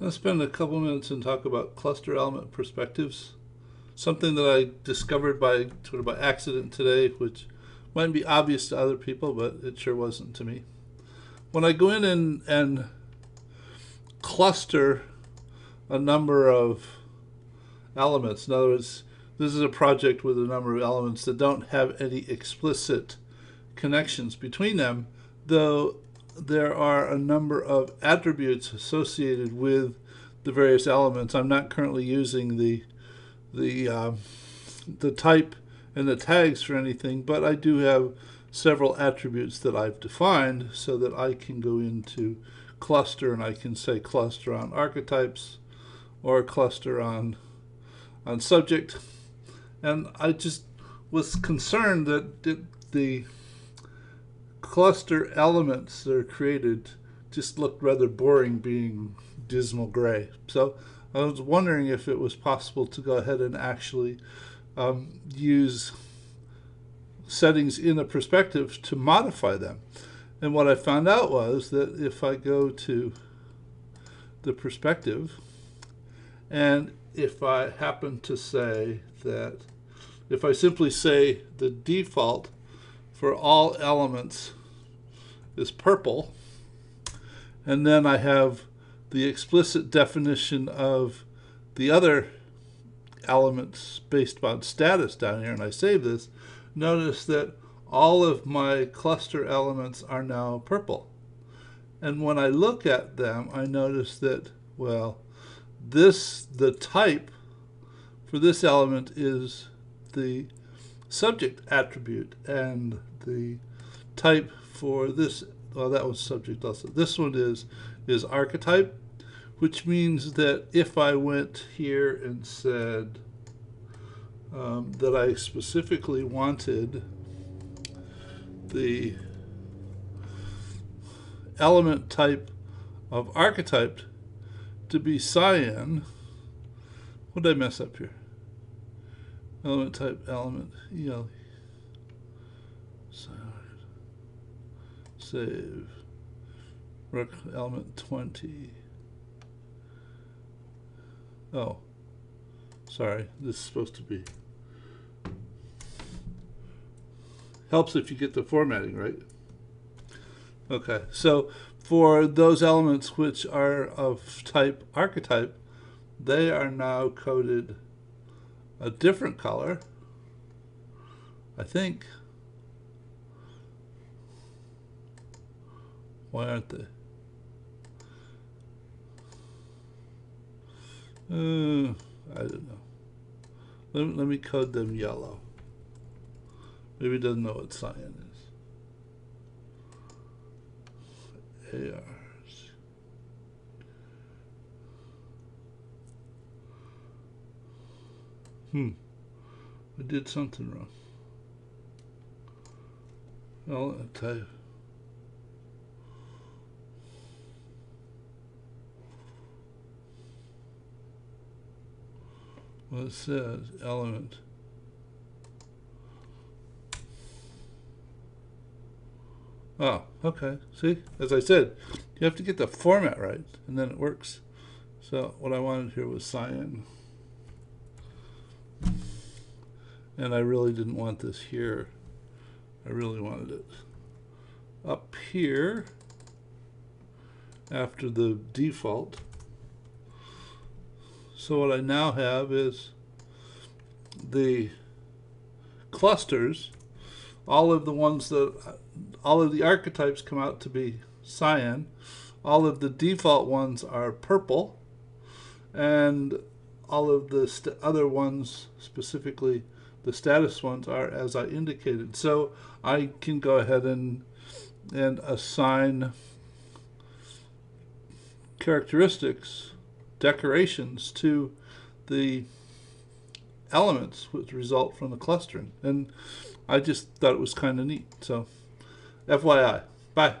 I'll spend a couple minutes and talk about cluster element perspectives. Something that I discovered by sort of by accident today, which might be obvious to other people, but it sure wasn't to me. When I go in and, and cluster a number of elements, in other words, this is a project with a number of elements that don't have any explicit connections between them, though there are a number of attributes associated with the various elements. I'm not currently using the the uh, the type and the tags for anything, but I do have several attributes that I've defined so that I can go into cluster and I can say cluster on archetypes or cluster on on subject. And I just was concerned that the cluster elements that are created just looked rather boring being dismal gray. So I was wondering if it was possible to go ahead and actually um, use settings in a perspective to modify them. And what I found out was that if I go to the perspective and if I happen to say that if I simply say the default for all elements is purple. And then I have the explicit definition of the other elements based on status down here, and I save this. Notice that all of my cluster elements are now purple. And when I look at them, I notice that, well, this, the type for this element is the subject attribute and the type for this well that was subject also. This one is is archetype which means that if I went here and said um, that I specifically wanted the element type of archetype to be cyan what did I mess up here element type element EL save. Element 20 oh sorry this is supposed to be. Helps if you get the formatting right. Okay so for those elements which are of type archetype they are now coded a different color I think Why aren't they? Uh, I don't know. Let me, let me code them yellow. Maybe it doesn't know what cyan is. ARs. Hmm. I did something wrong. I'll tell you. Well, it says element. Oh, okay. See, as I said, you have to get the format right, and then it works. So what I wanted here was cyan. And I really didn't want this here. I really wanted it up here after the default. So what I now have is the clusters, all of the ones that, all of the archetypes come out to be cyan, all of the default ones are purple, and all of the other ones, specifically the status ones, are as I indicated. So I can go ahead and, and assign characteristics decorations to the elements which result from the clustering. And I just thought it was kind of neat. So, FYI. Bye.